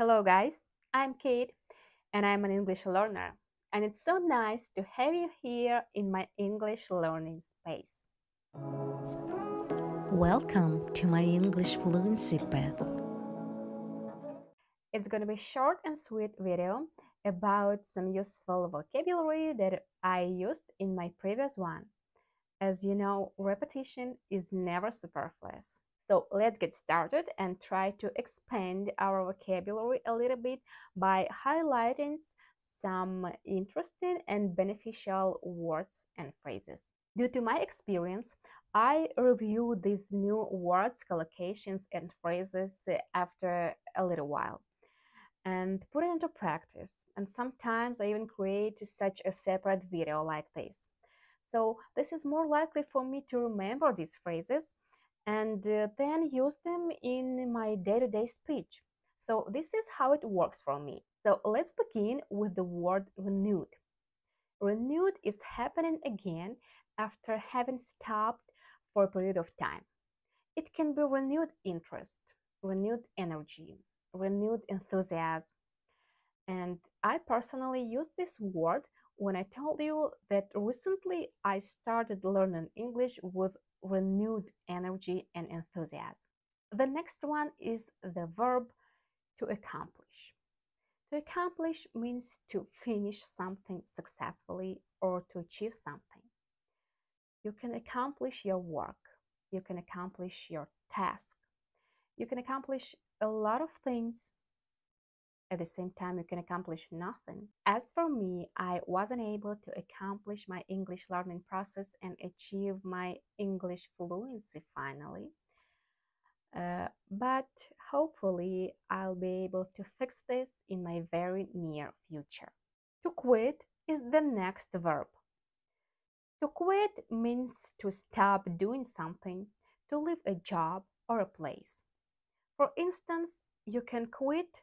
Hello, guys. I'm Kate, and I'm an English learner. And it's so nice to have you here in my English learning space. Welcome to my English fluency path. It's going to be short and sweet video about some useful vocabulary that I used in my previous one. As you know, repetition is never superfluous. So let's get started and try to expand our vocabulary a little bit by highlighting some interesting and beneficial words and phrases. Due to my experience, I review these new words, collocations, and phrases uh, after a little while and put it into practice. And sometimes I even create such a separate video like this. So this is more likely for me to remember these phrases and uh, then use them in my day-to-day speech. So this is how it works for me. So let's begin with the word renewed. Renewed is happening again after having stopped for a period of time. It can be renewed interest, renewed energy, renewed enthusiasm. And I personally use this word when I told you that recently I started learning English with renewed energy and enthusiasm. The next one is the verb to accomplish. To accomplish means to finish something successfully or to achieve something. You can accomplish your work, you can accomplish your task, you can accomplish a lot of things at the same time you can accomplish nothing. As for me, I wasn't able to accomplish my English learning process and achieve my English fluency finally. Uh, but hopefully, I'll be able to fix this in my very near future. To quit is the next verb. To quit means to stop doing something, to leave a job or a place. For instance, you can quit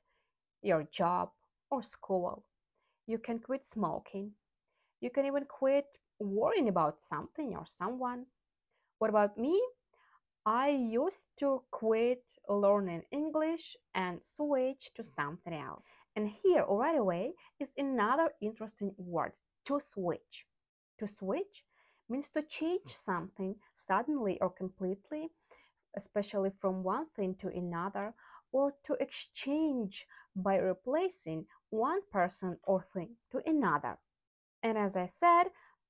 your job or school. You can quit smoking. You can even quit worrying about something or someone. What about me? I used to quit learning English and switch to something else. And here, right away, is another interesting word to switch. To switch means to change something suddenly or completely, especially from one thing to another, or to exchange by replacing one person or thing to another. And as I said,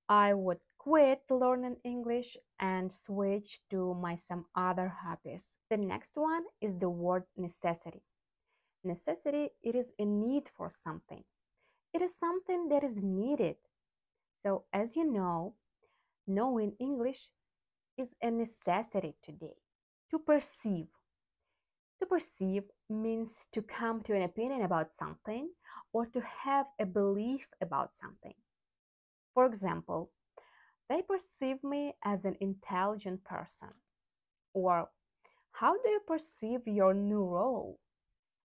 I would quit learning English and switch to my some other hobbies. The next one is the word necessity. Necessity, it is a need for something. It is something that is needed. So as you know, knowing English is a necessity today. To perceive, to perceive means to come to an opinion about something or to have a belief about something. For example, they perceive me as an intelligent person. Or, how do you perceive your new role?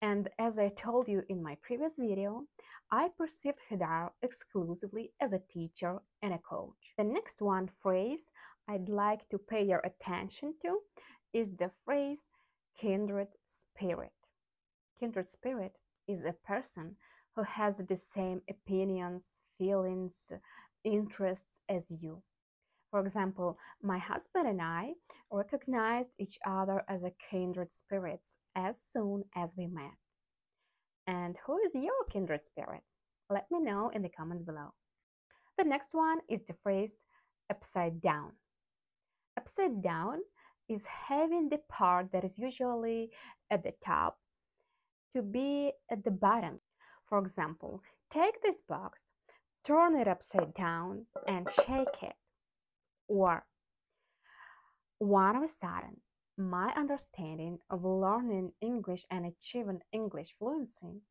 And as I told you in my previous video, I perceived Hadar exclusively as a teacher and a coach. The next one phrase I'd like to pay your attention to is the phrase kindred spirit. Kindred spirit is a person who has the same opinions, feelings, interests as you. For example, my husband and I recognized each other as a kindred spirits as soon as we met. And who is your kindred spirit? Let me know in the comments below. The next one is the phrase upside down. Upside down is having the part that is usually at the top to be at the bottom. For example, take this box, turn it upside down, and shake it. Or, one of a sudden, my understanding of learning English and achieving English fluency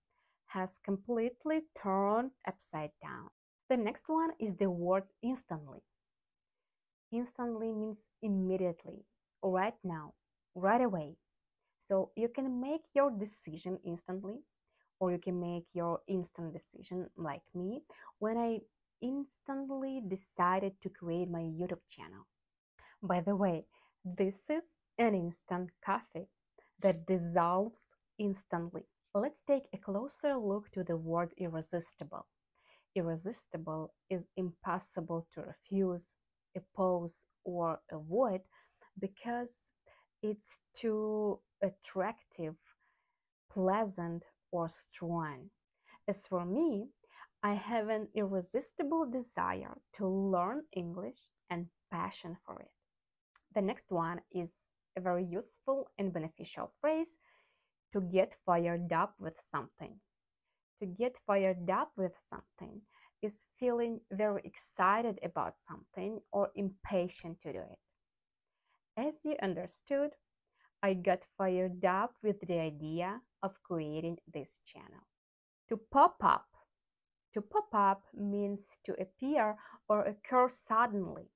has completely turned upside down. The next one is the word instantly. Instantly means immediately, right now, right away. So you can make your decision instantly, or you can make your instant decision like me when I instantly decided to create my YouTube channel. By the way, this is an instant coffee that dissolves instantly. Let's take a closer look to the word irresistible. Irresistible is impossible to refuse, oppose, or avoid because it's too attractive, pleasant, or strong. As for me, I have an irresistible desire to learn English and passion for it. The next one is a very useful and beneficial phrase to get fired up with something. To get fired up with something is feeling very excited about something or impatient to do it. As you understood, I got fired up with the idea of creating this channel. To pop up. To pop up means to appear or occur suddenly.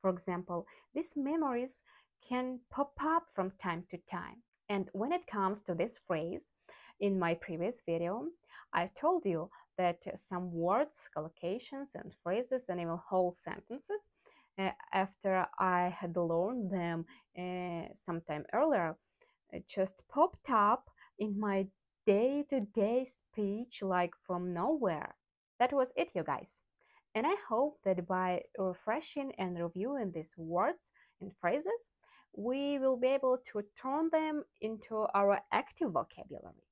For example, these memories can pop up from time to time. And when it comes to this phrase, in my previous video, I told you that some words, collocations, and phrases, and even whole sentences, after I had learned them uh, sometime earlier, just popped up in my day to day speech like from nowhere. That was it, you guys. And I hope that by refreshing and reviewing these words and phrases, we will be able to turn them into our active vocabulary.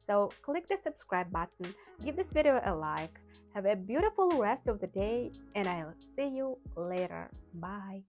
So click the subscribe button, give this video a like, have a beautiful rest of the day, and I'll see you later. Bye.